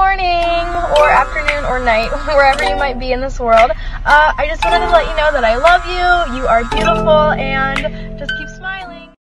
morning or afternoon or night, wherever you might be in this world. Uh, I just wanted to let you know that I love you, you are beautiful, and just